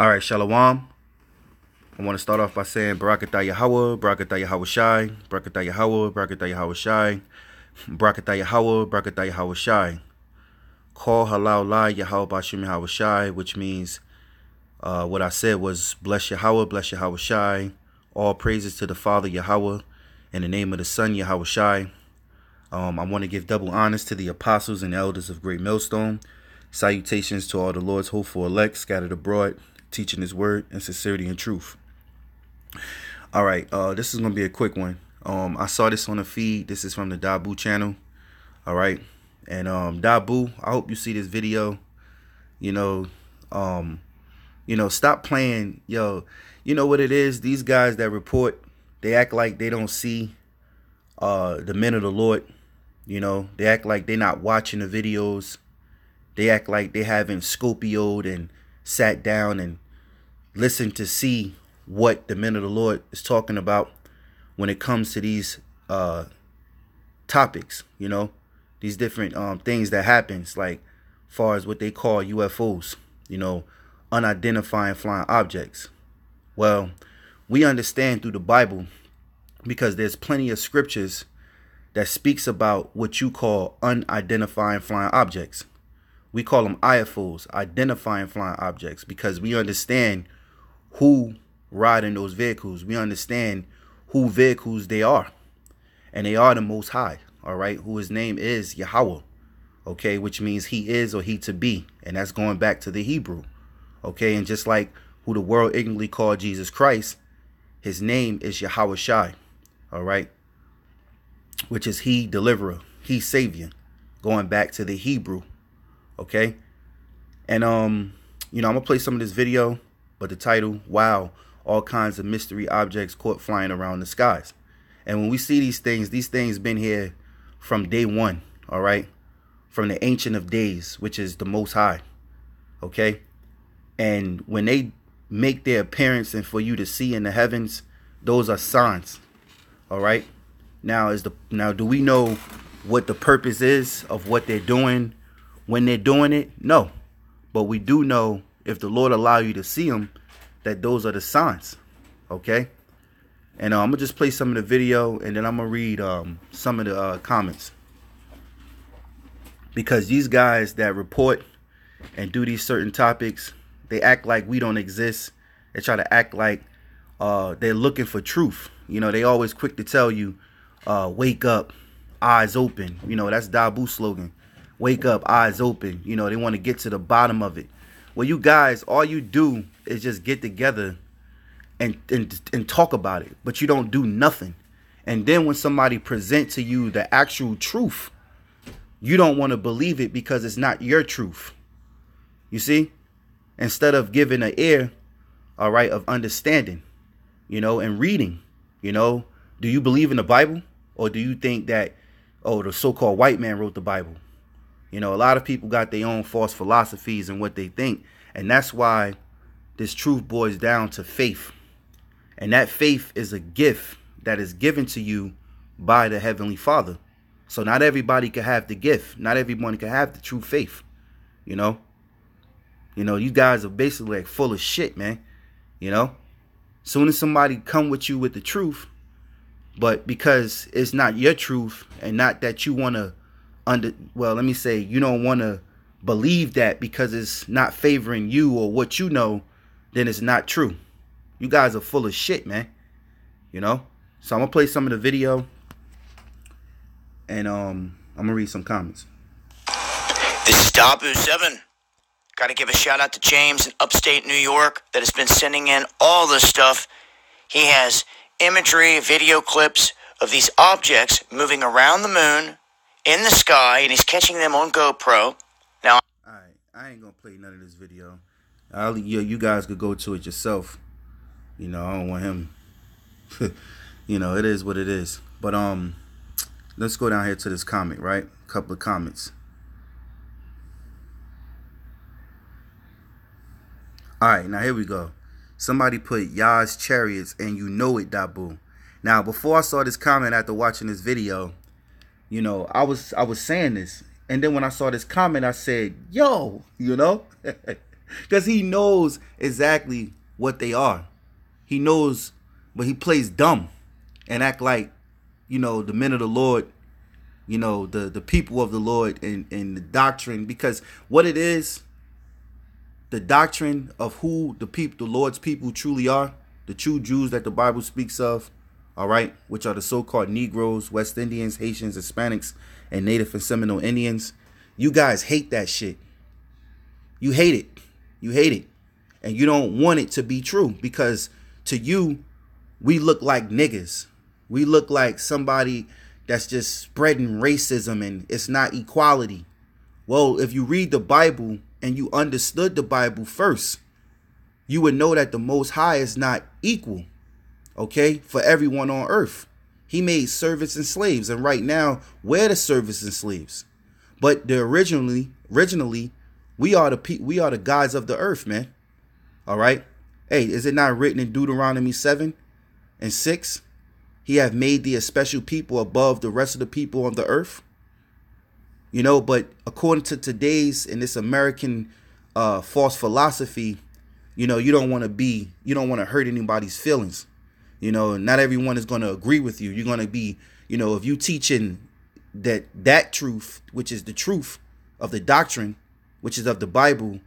All right, Shalom. I want to start off by saying Barakatah Yahweh, Barakatah Yahweh Shai, Barakatah Yahweh, Yahweh Shai, Barakatah Yahweh, Yahweh Shai. Call halal la Yahweh Bashim Yahweh Shai, which means uh, what I said was bless Yahweh, bless Yahweh Shai. All praises to the Father Yahweh, in the name of the Son Yahweh Shai. Um, I want to give double honors to the apostles and elders of Great Millstone. Salutations to all the Lord's hopeful elect scattered abroad, teaching His word in sincerity and truth. All right, uh, this is gonna be a quick one. Um, I saw this on the feed. This is from the Dahboo channel. All right, and um, Dahboo, I hope you see this video. You know, um, you know, stop playing, yo. You know what it is? These guys that report, they act like they don't see uh the men of the Lord. You know, they act like they're not watching the videos. They act like they haven't scopioed and sat down and listened to see what the men of the Lord is talking about when it comes to these uh, topics, you know, these different um, things that happens, like far as what they call UFOs, you know, unidentified flying objects. Well, we understand through the Bible because there's plenty of scriptures that speaks about what you call unidentified flying objects. We call them IFOs, identifying flying objects, because we understand who ride in those vehicles. We understand who vehicles they are. And they are the most high, all right, who his name is Yahweh, okay, which means he is or he to be. And that's going back to the Hebrew, okay, and just like who the world ignorantly called Jesus Christ, his name is Yahweh Shai, all right, which is he deliverer, he savior, going back to the Hebrew, okay. And, um, you know, I'm to play some of this video, but the title, wow, all kinds of mystery objects caught flying around the skies. And when we see these things, these things been here from day one, all right? From the ancient of days, which is the most high. Okay? And when they make their appearance and for you to see in the heavens, those are signs. All right? Now is the now do we know what the purpose is of what they're doing when they're doing it? No. But we do know if the Lord allow you to see them, that those are the signs. Okay. And uh, I'm gonna just play some of the video, and then I'm gonna read um, some of the uh, comments because these guys that report and do these certain topics, they act like we don't exist. They try to act like uh, they're looking for truth. You know, they always quick to tell you, uh, "Wake up, eyes open." You know, that's Dahboo slogan. Wake up, eyes open. You know, they want to get to the bottom of it. Well, you guys, all you do is just get together and, and and talk about it, but you don't do nothing. And then when somebody present to you the actual truth, you don't want to believe it because it's not your truth. You see? Instead of giving an ear, all right, of understanding, you know, and reading, you know, do you believe in the Bible or do you think that oh, the so-called white man wrote the Bible? You know, a lot of people got their own false philosophies and what they think, and that's why this truth boils down to faith. And that faith is a gift that is given to you by the Heavenly Father. So not everybody can have the gift. Not everyone can have the true faith. You know? You know, you guys are basically like full of shit, man. You know? Soon as somebody come with you with the truth, but because it's not your truth and not that you want to under well, let me say you don't want to believe that because it's not favoring you or what you know, then it's not true. You guys are full of shit, man. You know? So I'm gonna play some of the video and um I'm gonna read some comments. This is Dahboo7. Gotta give a shout out to James in upstate New York that has been sending in all this stuff. He has imagery, video clips of these objects moving around the moon in the sky and he's catching them on GoPro. Now, Alright, I ain't gonna play none of this video. I'll, you, you guys could go to it yourself. You know, I don't want him. you know, it is what it is. But um, let's go down here to this comment, right? Couple of comments. All right, now here we go. Somebody put Yah's chariots, and you know it, Dahboo. Now, before I saw this comment after watching this video, you know, I was I was saying this, and then when I saw this comment, I said, "Yo," you know, Because he knows exactly what they are. He knows, but he plays dumb and act like, you know, the men of the Lord, you know, the the people of the Lord and, and the doctrine. Because what it is, the doctrine of who the people, the Lord's people truly are, the true Jews that the Bible speaks of, all right, which are the so-called Negroes, West Indians, Haitians, Hispanics, and Native and Seminole Indians. You guys hate that shit. You hate it. You hate it. And you don't want it to be true because to you, we look like niggas. We look like somebody that's just spreading racism and it's not equality. Well, if you read the Bible and you understood the Bible first, you would know that the Most High is not equal, okay, for everyone on earth. He made servants and slaves, and right now we're the servants and slaves. But the originally, originally, we are the pe- we are the gods of the earth, man. All right. Hey, is it not written in Deuteronomy seven and six? He have made thee a special people above the rest of the people on the earth. You know, but according to today's in this American uh, false philosophy, you know, you don't want to be, you don't want to hurt anybody's feelings. You know, not everyone is going to agree with you. You're going to be, you know, if you teaching that that truth, which is the truth of the doctrine, which is of the Bible,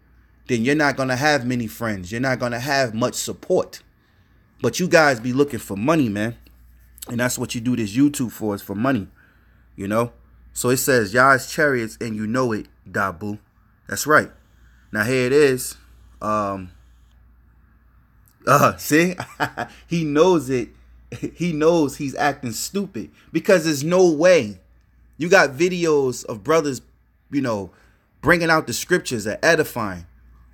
then you're not going to have many friends. You're not going to have much support. But you guys be looking for money, man. And that's what you do this YouTube for is for money. You know? So it says Yah's chariots and you know it, Dahboo. That's right. Now here it is. Um uh see? he knows it. He knows he's acting stupid because there's no way. You got videos of brothers, you know, bringing out the scriptures that edifying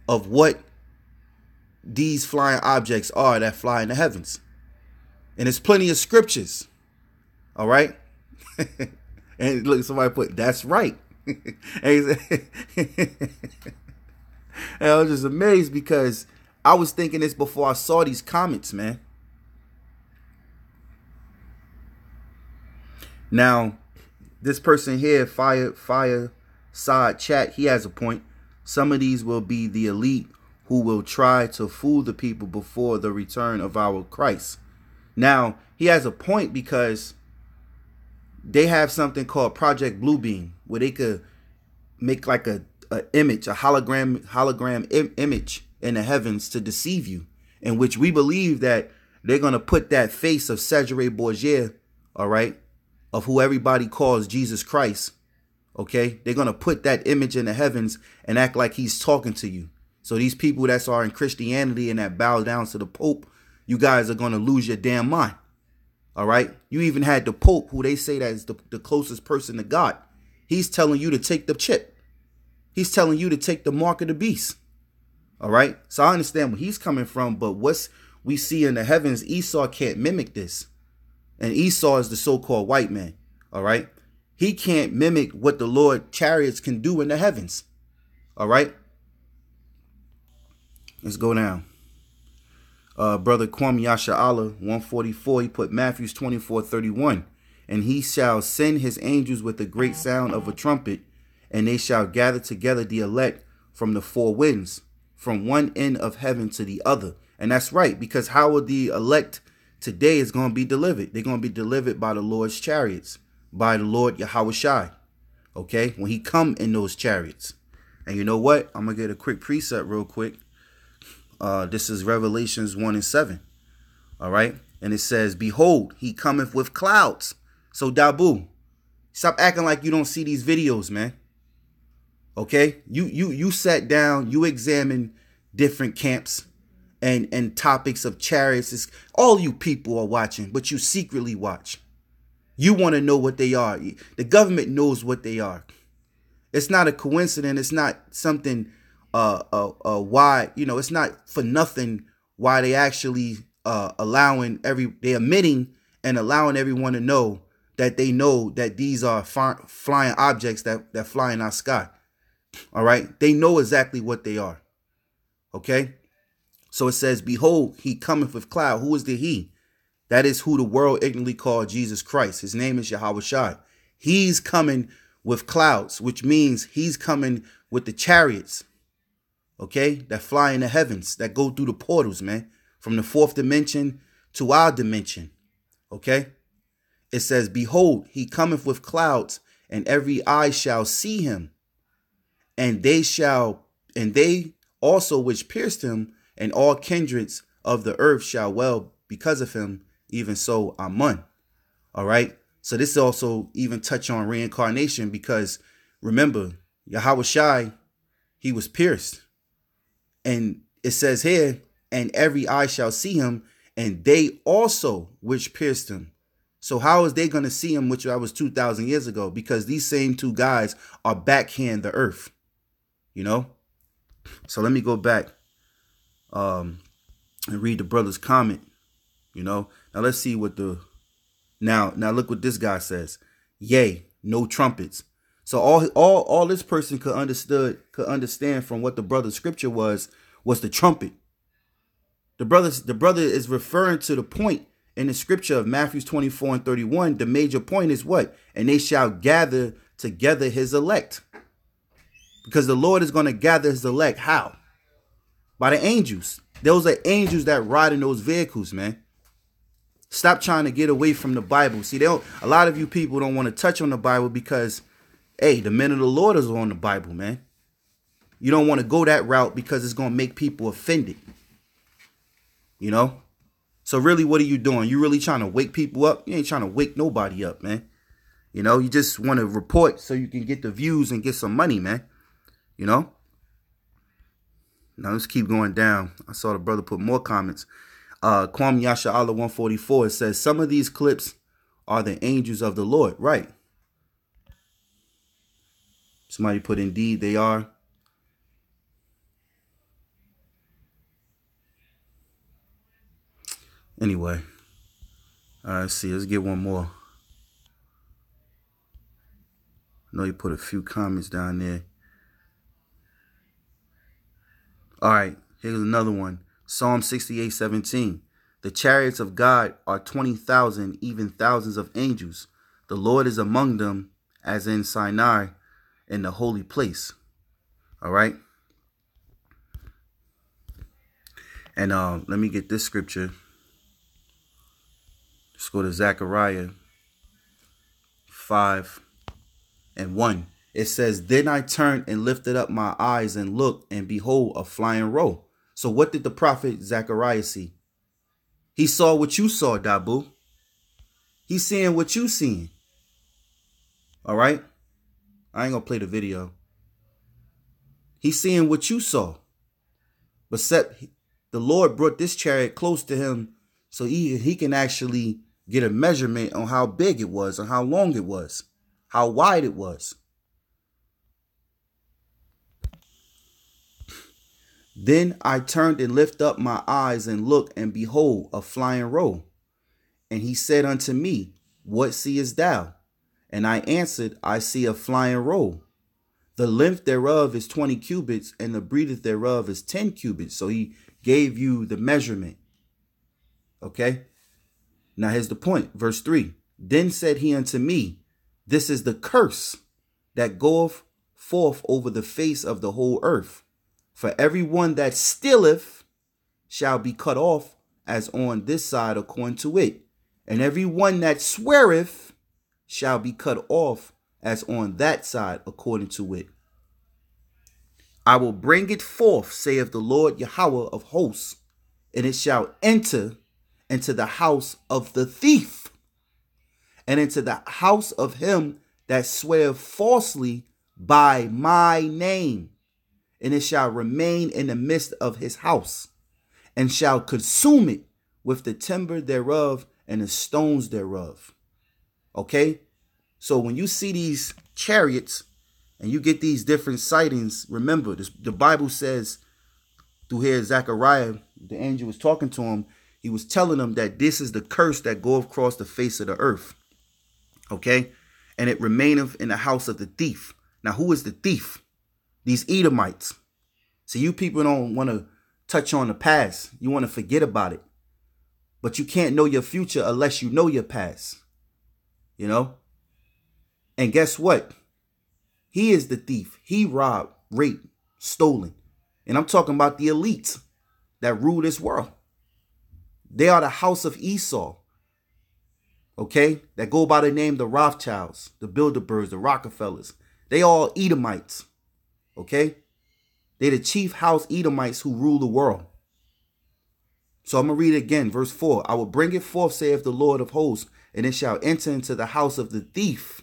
of what these flying objects are that fly in the heavens. And there's plenty of scriptures. All right? and look, somebody put, that's right. and, and I was just amazed because I was thinking this before I saw these comments, man. Now, this person here, Fire Fire Side Chat, he has a point. Some of these will be the elite who will try to fool the people before the return of our Christ. Now, he has a point because they have something called Project Bluebeam where they could make like a, a image, a hologram hologram Im- image in the heavens to deceive you, in which we believe that they're gonna put that face of Cesare Borgia, all right, of who everybody calls Jesus Christ, okay? They're gonna put that image in the heavens and act like he's talking to you. So these people that are in Christianity and that bow down to the Pope, you guys are gonna lose your damn mind. All right. You even had the Pope, who they say that is the, the closest person to God. He's telling you to take the chip. He's telling you to take the mark of the beast. All right. So I understand where he's coming from, but what's we see in the heavens, Esau can't mimic this. And Esau is the so-called white man. All right. He can't mimic what the Lord chariots can do in the heavens. All right. Let's go down uh, brother Kwame Yasha Allah, 144, he put Matthews 24, 31. And he shall send his angels with the great sound of a trumpet, and they shall gather together the elect from the four winds, from one end of heaven to the other. And that's right, because how will the elect today is going to be delivered? They're going to be delivered by the Lord's chariots, by the Lord Yahweh Shai. Okay, when he come in those chariots. And you know what? I'm gonna get a quick precept real quick. Uh, this is Revelations 1 and 7. All right. And it says, Behold, he cometh with clouds. So, Dahboo, stop acting like you don't see these videos, man. Okay? You you you sat down, you examine different camps and and topics of chariots. All you people are watching, but you secretly watch. You want to know what they are. The government knows what they are. It's not a coincidence. It's not something uh, uh, uh, why you know it's not for nothing why they actually uh, allowing every they admitting and allowing everyone to know that they know that these are flying objects that that fly in our sky. All right, they know exactly what they are. Okay, so it says, "Behold, he cometh with cloud." Who is the he? That is who the world ignorantly called Jesus Christ. His name is Yahweh Shai. He's coming with clouds, which means he's coming with the chariots okay, that fly in the heavens, that go through the portals, man, from the fourth dimension to our dimension, okay? It says, Behold, he cometh with clouds, and every eye shall see him, and they shall, and they also which pierced him, and all kindreds of the earth shall well because of him, even so Amen. All right. So this also even touch on reincarnation because remember, Yahweh Shai, he was pierced. And it says here, and every eye shall see him, and they also which pierced him. So how is they going to see him, which I was 2,000 years ago? Because these same two guys are backhand the earth, you know? So let me go back um, and read the brother's comment, you know? Now let's see what the, now, now look what this guy says. Yay, no trumpets. So all all all this person could understood could understand from what the brother's scripture was was the trumpet. The brother the brother is referring to the point in the scripture of Matthew 24 and 31. The major point is what? And they shall gather together his elect. Because the Lord is going to gather his elect. How? By the angels. Those are angels that ride in those vehicles, man. Stop trying to get away from the Bible. See, they don't, a lot of you people don't want to touch on the Bible because Hey, the men of the Lord is on the Bible, man. You don't want to go that route because it's going to make people offended. You know? So really, what are you doing? You really trying to wake people up? You ain't trying to wake nobody up, man. You know, you just want to report so you can get the views and get some money, man. You know? Now let's keep going down. I saw the brother put more comments. Uh Kwam Yasha Allah 144 it says some of these clips are the angels of the Lord. Right. Somebody put indeed they are. Anyway, all right, let's see. Let's get one more. I know you put a few comments down there. All right, here's another one. Psalm 68 17. The chariots of God are 20,000, even thousands of angels. The Lord is among them, as in Sinai, in the holy place. All right. And uh, let me get this scripture. Let's go to Zechariah 5 and 1. It says, Then I turned and lifted up my eyes and looked, and behold, a flying roe. So what did the prophet Zechariah see? He saw what you saw, Dahboo. He's seeing what you seeing. All right? I ain't gonna play the video. He's seeing what you saw. But set, the Lord brought this chariot close to him so he, he can actually get a measurement on how big it was and how long it was, how wide it was. Then I turned and lift up my eyes and looked, and behold, a flying roe. And he said unto me, What seest thou? And I answered, I see a flying roe. The length thereof is 20 cubits, and the breadth thereof is 10 cubits. So he gave you the measurement. Okay? Now here's the point. Verse 3 Then said he unto me, This is the curse that goeth forth over the face of the whole earth. For every one that stealeth shall be cut off as on this side according to it. And every one that sweareth shall be cut off as on that side according to it. I will bring it forth, saith the Lord Yahweh of hosts, and it shall enter into the house of the thief, and into the house of him that swear falsely by my name, and it shall remain in the midst of his house, and shall consume it with the timber thereof and the stones thereof. Okay? So when you see these chariots and you get these different sightings, remember this, the Bible says through here Zechariah, the angel was talking to him. He was telling him that this is the curse that goeth across the face of the earth. Okay? And it remaineth in the house of the thief. Now, who is the thief? These Edomites. So you people don't want to touch on the past. You want to forget about it. But you can't know your future unless you know your past. You know? And guess what? He is the thief. He robbed, raped, stolen. And I'm talking about the elites that rule this world. They are the house of Esau. Okay? That go by the name the Rothschilds, the Bilderbergs, the Rockefellers. They all Edomites. Okay? They're the chief house Edomites who rule the world. So I'm going to read it again, verse 4. I will bring it forth, saith the Lord of hosts, and it shall enter into the house of the thief,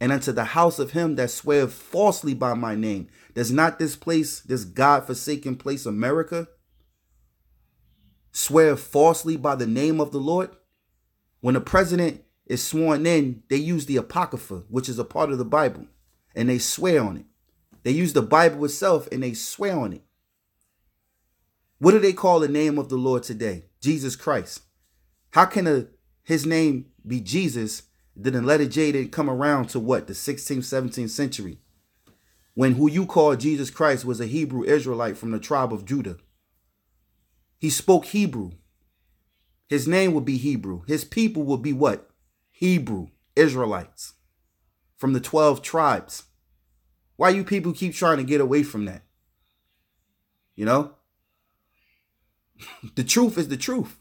and unto the house of him that sweareth falsely by my name. Does not this place, this God forsaken place, America, swear falsely by the name of the Lord? When the president is sworn in, they use the Apocrypha, which is a part of the Bible, and they swear on it. They use the Bible itself and they swear on it. What do they call the name of the Lord today? Jesus Christ. How can a, his name be Jesus? Then the letter J didn't come around to what? The 16th, 17th century. When who you call Jesus Christ was a Hebrew Israelite from the tribe of Judah. He spoke Hebrew. His name would be Hebrew. His people would be what? Hebrew Israelites from the 12 tribes. Why you people keep trying to get away from that? You know? the truth is the truth.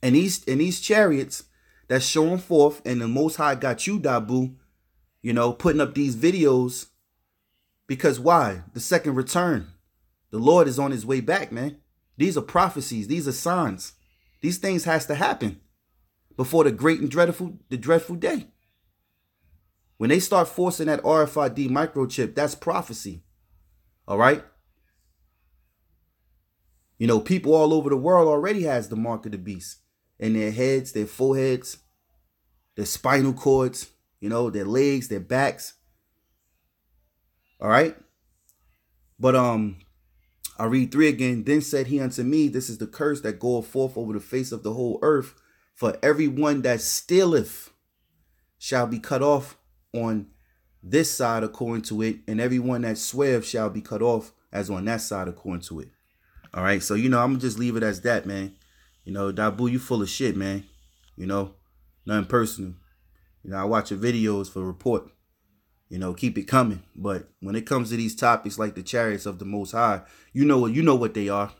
And these and these chariots that's showing forth, and the Most High got you, Dahboo, you know, putting up these videos. Because why? The second return. The Lord is on his way back, man. These are prophecies. These are signs. These things has to happen before the great and dreadful, the dreadful day. When they start forcing that RFID microchip, that's prophecy. All right. You know, people all over the world already has the mark of the beast in their heads, their foreheads, their spinal cords, you know, their legs, their backs. All right? But um I read 3 again, then said he unto me, this is the curse that goeth forth over the face of the whole earth, for everyone that stealeth shall be cut off on this side according to it, and everyone that sweareth shall be cut off as on that side according to it. All right, so you know, I'm gonna just leave it as that, man. You know, Dahboo, you full of shit, man. You know, nothing personal. You know, I watch your videos for report. You know, keep it coming. But when it comes to these topics like the chariots of the Most High, you know what you know what they are.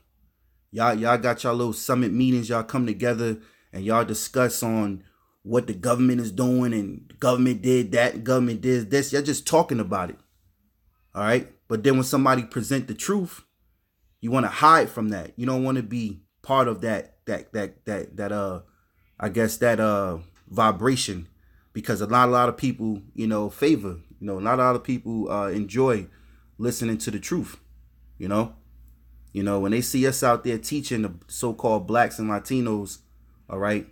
Y'all, y'all got y'all little summit meetings. Y'all come together and y'all discuss on what the government is doing and government did that, government did this. You're just talking about it. All right. But then when somebody present the truth, you want to hide from that. You don't want to be part of that that that that that uh I guess that uh vibration because a lot a lot of people, you know, favor, you know, not a lot of people uh enjoy listening to the truth, you know? You know, when they see us out there teaching the so-called blacks and Latinos, all right,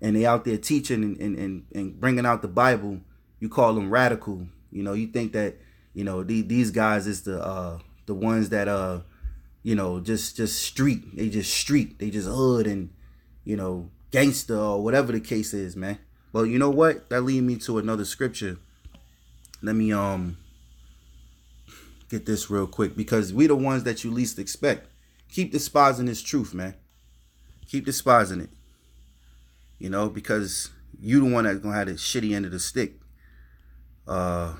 and they out there teaching and, and, and, and bringing out the Bible, you call them radical. You know, you think that, you know, the, these guys is the uh the ones that uh you know, just just street. They just street. They just hood and you know, gangster or whatever the case is, man. But you know what? That lead me to another scripture. Let me um get this real quick because we the ones that you least expect. Keep despising this truth, man. Keep despising it. You know, because you the one that's gonna have the shitty end of the stick. Uh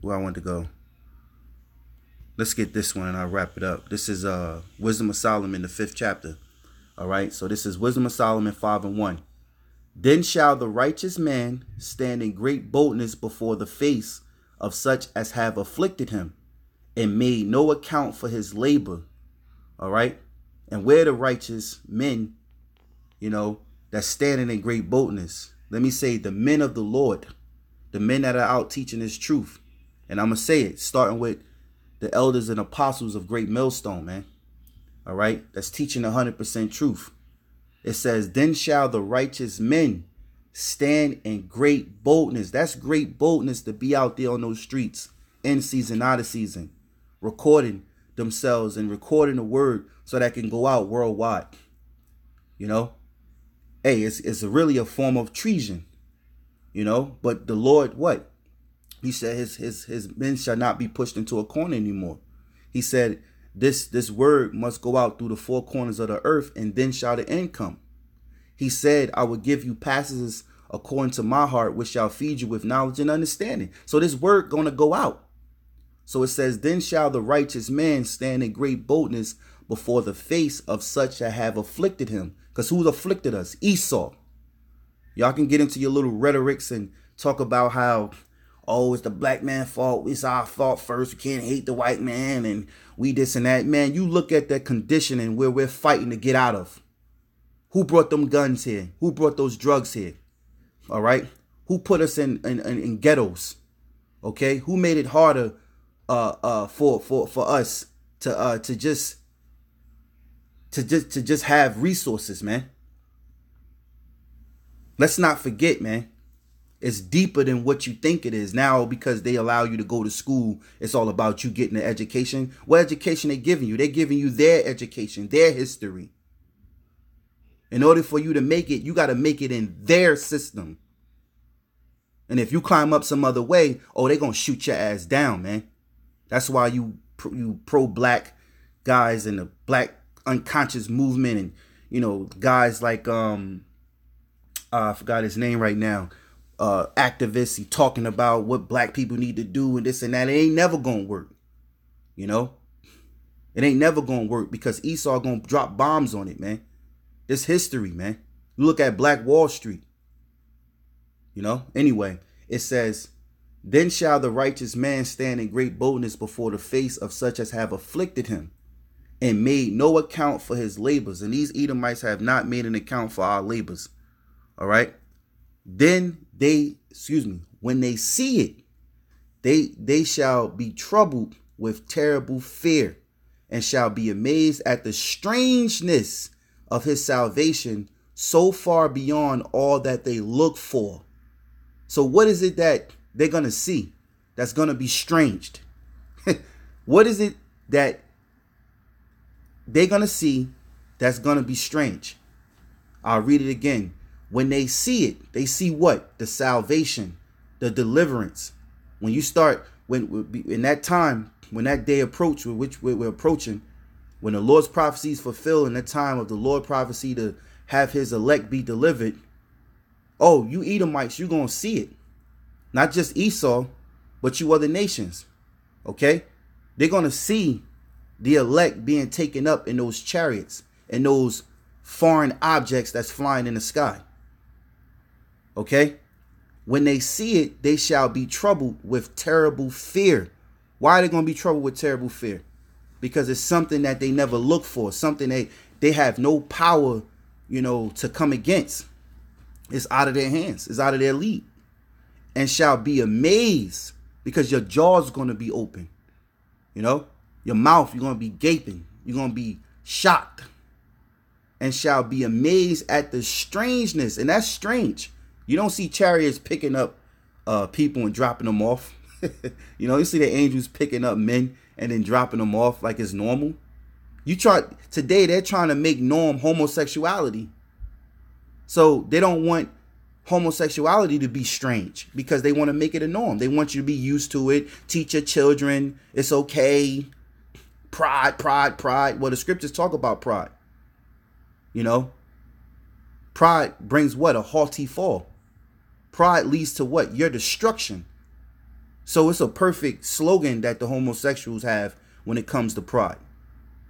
where I want to go let's get this one and I'll wrap it up. This is uh Wisdom of Solomon, the fifth chapter. All right, so this is Wisdom of Solomon 5 and 1. Then shall the righteous man stand in great boldness before the face of such as have afflicted him and made no account for his labor. All right, and where the righteous men, you know, that standing in great boldness. Let me say, the men of the Lord, the men that are out teaching this truth. And I'm going to say it, starting with the elders and apostles of Great Millstone, man. All right, that's teaching 100% truth. It says, Then shall the righteous men stand in great boldness. That's great boldness to be out there on those streets in season, out of season, recording themselves and recording the word so that can go out worldwide. You know, hey, it's, it's really a form of treason, you know, but the Lord, what? He said his his his men shall not be pushed into a corner anymore. He said this this word must go out through the four corners of the earth, and then shall the end come. He said, I will give you passages according to my heart, which shall feed you with knowledge and understanding. So this word gonna go out. So it says, Then shall the righteous man stand in great boldness before the face of such that have afflicted him. Because who's afflicted us? Esau. Y'all can get into your little rhetorics and talk about how, oh, it's the black man fault. It's our fault first. We can't hate the white man and we this and that. Man, you look at that conditioning where we're fighting to get out of. Who brought them guns here? Who brought those drugs here? All right. Who put us in in, in, in ghettos? Okay. Who made it harder uh uh for for for us to uh to just to just to just have resources, man? Let's not forget, man. It's deeper than what you think it is now because they allow you to go to school. It's all about you getting an education. What education they giving you? They're giving you their education, their history. In order for you to make it, you got to make it in their system. And if you climb up some other way, oh, they're gonna shoot your ass down, man. That's why you you pro black guys in the black unconscious movement, and you know guys like um uh, I forgot his name right now. Uh, activists, he talking about what black people need to do and this and that. It ain't never gonna work. You know, it ain't never gonna work because Esau gonna drop bombs on it, man. This history, man. Look at Black Wall Street. You know. Anyway, it says, "Then shall the righteous man stand in great boldness before the face of such as have afflicted him." And made no account for his labors. And these Edomites have not made an account for our labors. All right. Then they, excuse me, when they see it, they they shall be troubled with terrible fear and shall be amazed at the strangeness of his salvation so far beyond all that they look for. So what is it that they're going to see that's going to be strange? what is it that they're going to see that's going to be strange? I'll read it again. When they see it, they see what? The salvation, the deliverance. When you start, when in that time, when that day approach, which we're approaching, when the Lord's prophecy is fulfilled in the time of the Lord prophecy to have his elect be delivered, oh, you Edomites, you're going to see it. Not just Esau, but you other nations. Okay? They're going to see the elect being taken up in those chariots and those foreign objects that's flying in the sky. Okay? When they see it, they shall be troubled with terrible fear. Why are they going to be troubled with terrible fear? Because it's something that they never look for, something they they have no power, you know, to come against. It's out of their hands. It's out of their league. And shall be amazed because your jaw's going to be open. You know, your mouth, you're going to be gaping. You're going to be shocked. And shall be amazed at the strangeness. And that's strange you don't see chariots picking up uh, people and dropping them off. you know, you see the angels picking up men and then dropping them off like it's normal. You try today they're trying to make norm homosexuality. So they don't want homosexuality to be strange because they want to make it a norm. They want you to be used to it. Teach your children it's okay. Pride, pride, pride. Well, the scriptures talk about pride. You know, pride brings what? A haughty fall. Pride leads to what? Your destruction. So it's a perfect slogan that the homosexuals have when it comes to pride.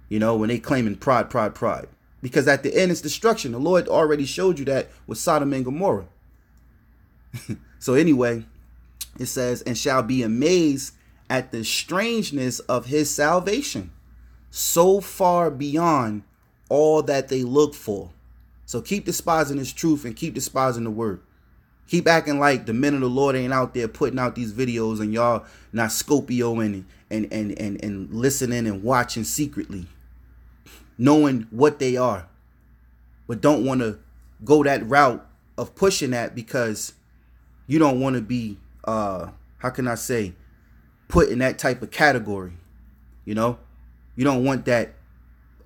You know, when they claiming pride, pride, pride. Because at the end it's destruction. The Lord already showed you that with Sodom and Gomorrah. so anyway, it says, and shall be amazed at the strangeness of his salvation, so far beyond all that they look for. So keep despising this truth and keep despising the word. Keep acting like the men of the Lord ain't out there putting out these videos and y'all not Scopio and and and and, and listening and watching secretly, knowing what they are, but don't want to go that route of pushing that because you don't want to be uh how can I say put in that type of category. You know? You don't want that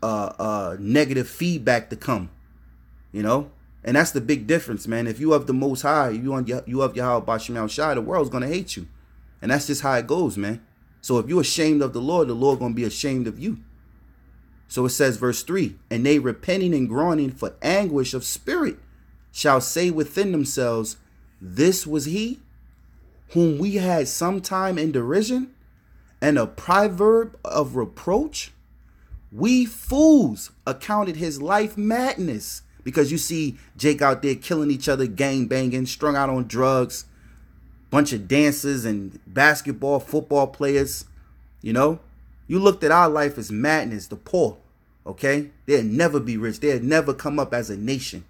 uh uh negative feedback to come. You know? And that's the big difference, man. If you have the most high, you on you have Yahweh Bashim Shai, the world's gonna hate you. And that's just how it goes, man. So if you're ashamed of the Lord, the Lord gonna be ashamed of you. So it says, verse 3 And they repenting and groaning for anguish of spirit shall say within themselves, This was he whom we had sometime in derision, and a proverb of reproach? We fools accounted his life madness because you see Jake out there killing each other, gang banging, strung out on drugs, bunch of dancers and basketball, football players. You know, you looked at our life as madness, the poor. Okay, they'll never be rich. They'll never come up as a nation.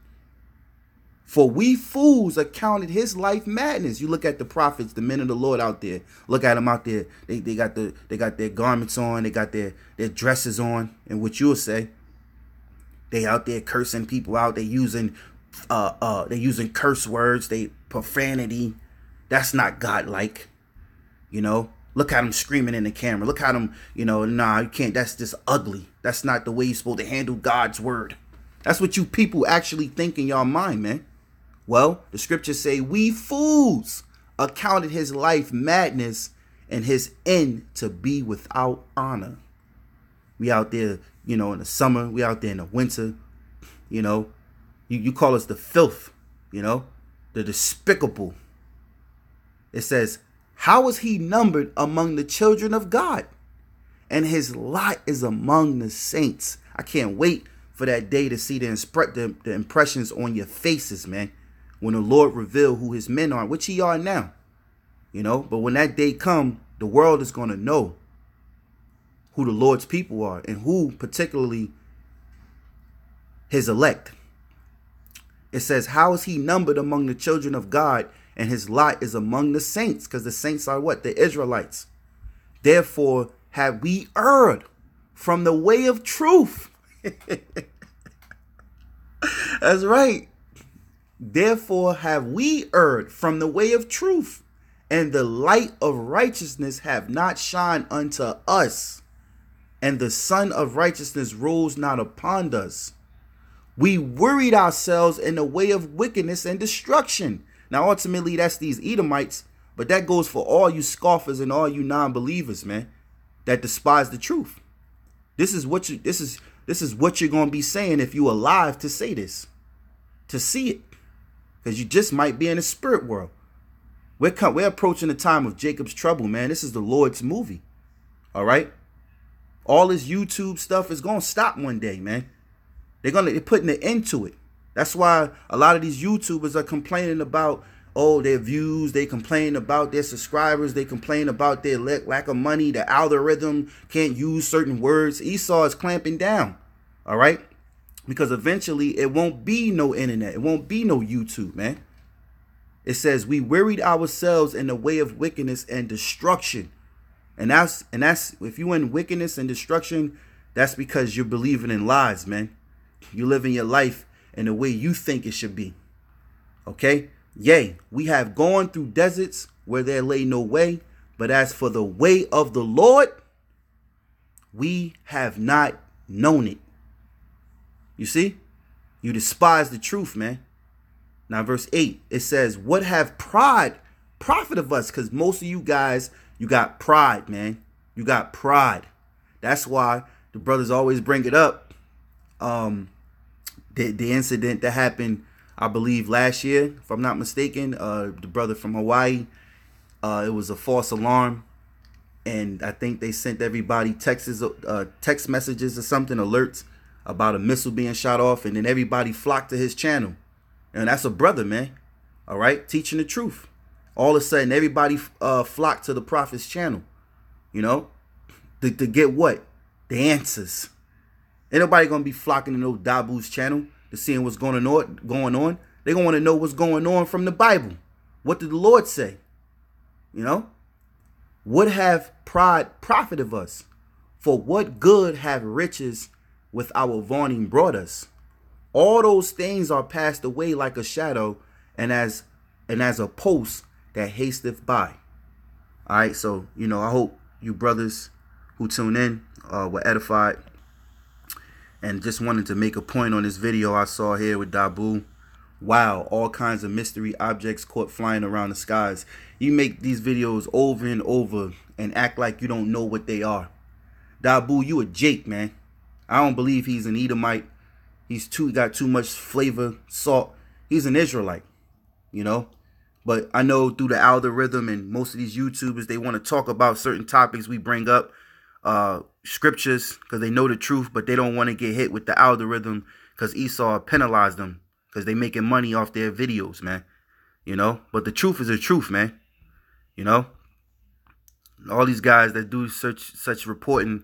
For we fools accounted his life madness. You look at the prophets, the men of the Lord out there. Look at them out there. They, they got the they got their garments on. They got their their dresses on. And what you'll say, they out there cursing people out. They using uh uh they using curse words. They profanity. That's not godlike. You know. Look at them screaming in the camera. Look at them. You know. Nah, you can't. That's just ugly. That's not the way you're supposed to handle God's word. That's what you people actually think in your mind, man. Well, the scriptures say, We fools accounted his life madness and his end to be without honor. We out there, you know, in the summer, we out there in the winter, you know. You, you call us the filth, you know, the despicable. It says, How was he numbered among the children of God? And his lot is among the saints. I can't wait for that day to see the, the, the impressions on your faces, man when the Lord reveal who his men are, which he are now. You know, but when that day come, the world is going to know who the Lord's people are and who particularly his elect. It says, How is he numbered among the children of God? And his lot is among the saints, because the saints are what? The Israelites. Therefore, have we erred from the way of truth. That's right. Therefore have we erred from the way of truth, and the light of righteousness have not shined unto us, and the sun of righteousness rose not upon us. We worried ourselves in the way of wickedness and destruction. Now, ultimately, that's these Edomites, but that goes for all you scoffers and all you non-believers, man, that despise the truth. This is what you this is this is what you're gonna be saying if you are alive to say this, to see it because you just might be in the spirit world. We're come, we're approaching the time of Jacob's trouble, man. This is the Lord's movie. All right. All this YouTube stuff is gonna stop one day, man. They're gonna they're putting an end to it. That's why a lot of these YouTubers are complaining about oh their views. They complain about their subscribers. They complain about their lack of money. The algorithm can't use certain words. Esau is clamping down. All right because eventually it won't be no internet. It won't be no YouTube, man. It says we wearied ourselves in the way of wickedness and destruction. And that's and that's if you in wickedness and destruction, that's because you're believing in lies, man. You're living your life in the way you think it should be. Okay? Yea, we have gone through deserts where there lay no way, but as for the way of the Lord, we have not known it. You see? You despise the truth, man. Now, verse 8, it says, What have pride profit of us? Because most of you guys, you got pride, man. You got pride. That's why the brothers always bring it up. Um, the, the incident that happened, I believe, last year, if I'm not mistaken, uh, the brother from Hawaii, uh, it was a false alarm. And I think they sent everybody texts, uh, text messages or something, alerts about a missile being shot off, and then everybody flocked to his channel. And that's a brother, man. All right, teaching the truth. All of a sudden, everybody uh, flocked to the prophet's channel. You know, to, to get what? The answers. Ain't nobody gonna be flocking to no Dahboo's channel to seeing what's going on. Going on. They gonna want to know what's going on from the Bible. What did the Lord say? You know, what have pride profit of us? For what good have riches with our vaunting brought us. All those things are passed away like a shadow, and as and as a post that hasteth by. All right, so you know, I hope you brothers who tune in uh, were edified, and just wanted to make a point on this video I saw here with Dahboo. Wow, all kinds of mystery objects caught flying around the skies. You make these videos over and over and act like you don't know what they are. Dahboo, you a Jake, man. I don't believe he's an Edomite. He's too got too much flavor, salt. He's an Israelite, you know. But I know through the algorithm and most of these YouTubers, they want to talk about certain topics we bring up, uh, scriptures, because they know the truth, but they don't want to get hit with the algorithm because Esau penalized them because they making money off their videos, man. You know, but the truth is the truth, man. You know, all these guys that do such such reporting,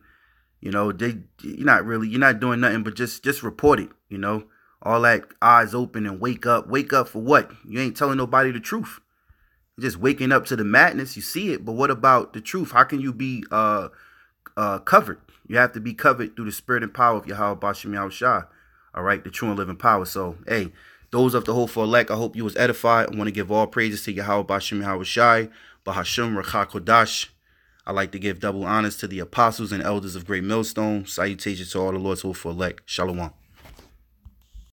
you know, they you're not really you're not doing nothing but just just report it, you know. All that eyes open and wake up. Wake up for what? You ain't telling nobody the truth. You're just waking up to the madness. You see it, but what about the truth? How can you be uh uh covered? You have to be covered through the spirit and power of Yahawah BaHaSham Yahawashi. All right, the true and living power. So, hey, those of the hopeful elect, I hope you was edified. I want to give all praises to Yahawah BaHaSham Yahawashi, BaHaSham Rawchaa Qadash. I like to give double honors to the apostles and elders of Great Millstone. Salutations to all the Lord's hopeful elect. Shalom.